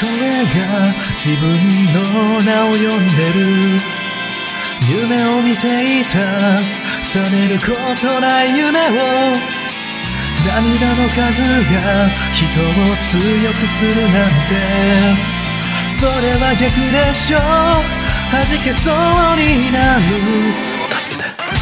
声が自分の名を呼んでる。夢を見ていた。覚めることない夢を。涙の数が人を強くするなんて。それは逆でしょ。う弾けそうになる。助けて。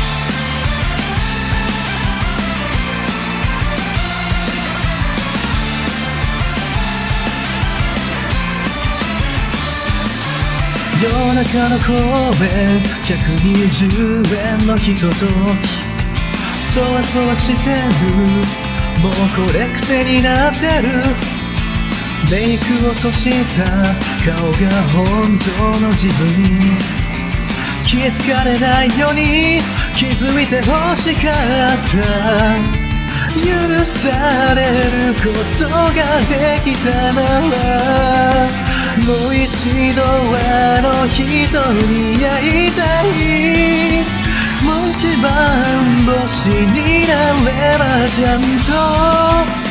中の公園120円のひと。ときそわそわしてる。もうこれ癖になってる。メイク落とした顔が本当の自分。気づかれないように気づいてほしかった。許されることができたならもう一度あの人に会いたいもう一番星になればちゃんと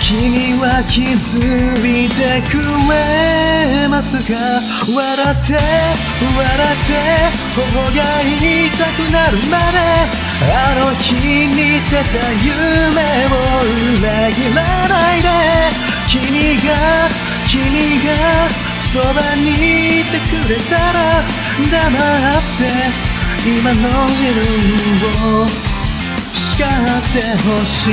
君は気づいてくれますか笑って笑って頬が痛くなるまであの日見てた夢を裏切らないで君が君がそばにいてくれたら黙って今の自分を叱ってほしい。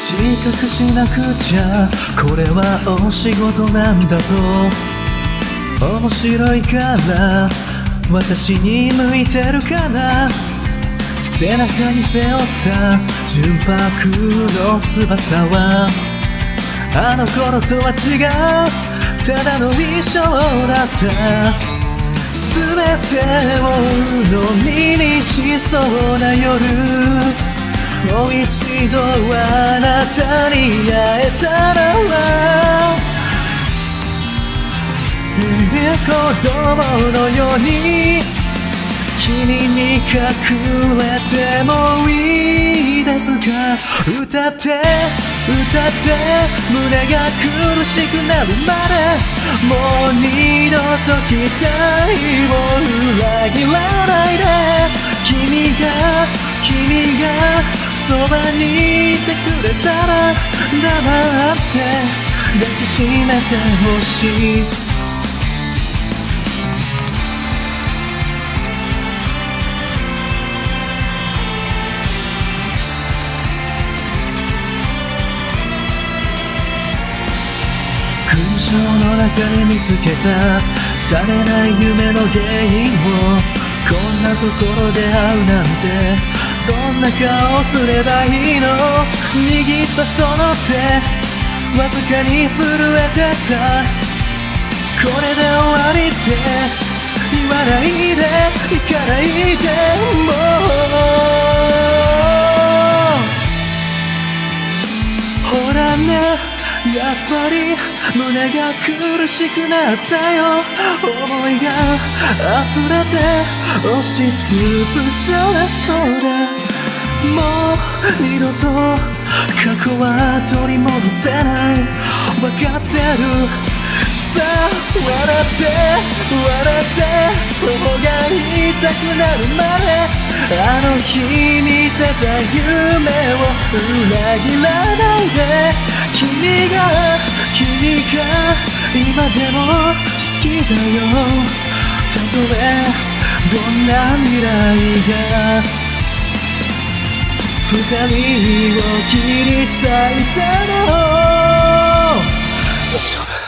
自覚しなくちゃこれはお仕事なんだと。面白いから。私に向いてるかな？背中に背負った純白の翼は。あの頃とは違うただの衣装だった。全てを鵜呑みにしそうな夜。もう一度あなたに会えた子供のように君に隠れてもいいですか？歌って歌って胸が苦しくなるまでもう二度と期待を裏切らないで君が君がそばにいてくれたら黙って抱きしめてほしい。空想の中で見つけたされない夢の原因をこんなところで会うなんてどんな顔すればいいの？握ったその手わずかに震えてた。これで終わりって言わないで行かないでもうやっぱり胸が苦しくなったよ。思いが溢れて押しつぶされそうで。もう二度と過去は取り戻せない。分かってる。さあ笑って笑って頬が痛くなるまで。あの日見てた夢を裏切らないで。君が君が今でも好きだよ。たとえどんな未来が二人を切り裂いたの。大丈夫